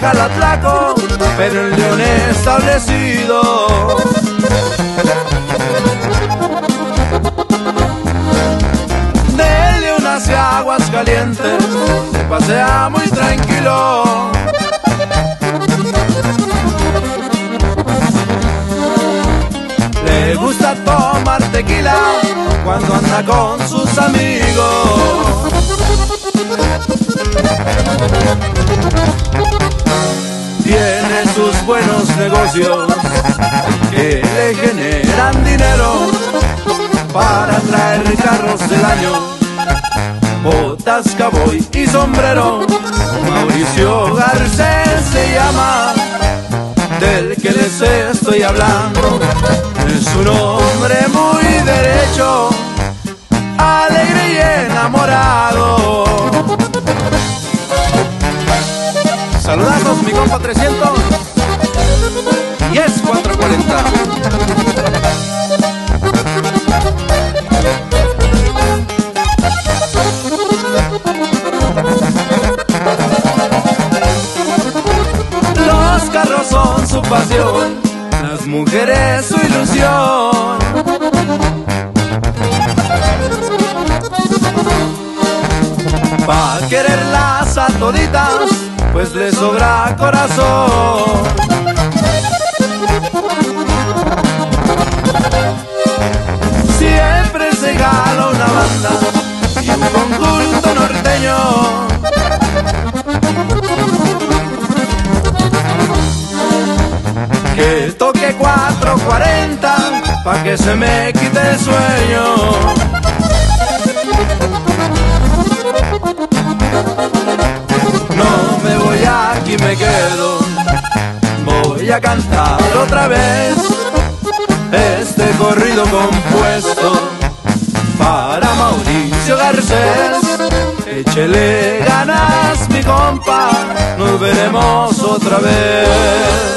Jalatlaco, pero en León establecido. De León hacia Aguascalientes, se pasea muy tranquilo. Le gusta tomar tequila cuando anda con sus amigos. Buenos negocios que le generan dinero para traer carros del año, botas, cowboy y sombrero. Mauricio Garcés se llama del que les estoy hablando. Es un hombre muy derecho, alegre y enamorado. Saludamos mi compa 300 su pasión, las mujeres su ilusión. Pa' quererlas a toditas, pues le sobra corazón. Que toque 440 pa' que se me quite el sueño. No me voy aquí, me quedo. Voy a cantar otra vez este corrido compuesto para Mauricio Garcés. Échele ganas, mi compa, nos veremos otra vez.